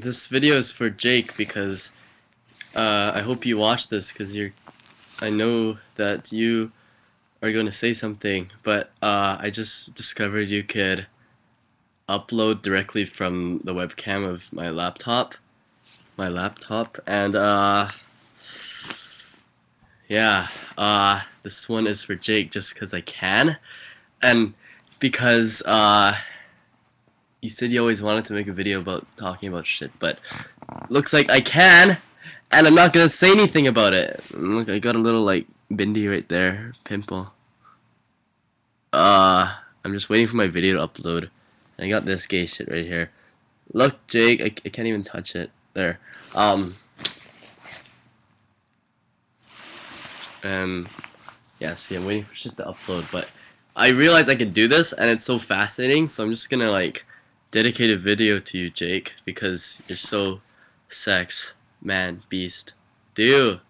this video is for Jake because uh, I hope you watch this because you're. I know that you are going to say something, but uh, I just discovered you could upload directly from the webcam of my laptop, my laptop, and uh, yeah, uh, this one is for Jake just because I can, and because uh you said you always wanted to make a video about talking about shit, but looks like I can, and I'm not gonna say anything about it. Look, I got a little like bindi right there, pimple. Uh, I'm just waiting for my video to upload. I got this gay shit right here. Look, Jake, I, I can't even touch it. There. Um. And yeah, see, I'm waiting for shit to upload, but I realized I could do this, and it's so fascinating. So I'm just gonna like dedicate a video to you, Jake, because you're so sex man beast. Dude.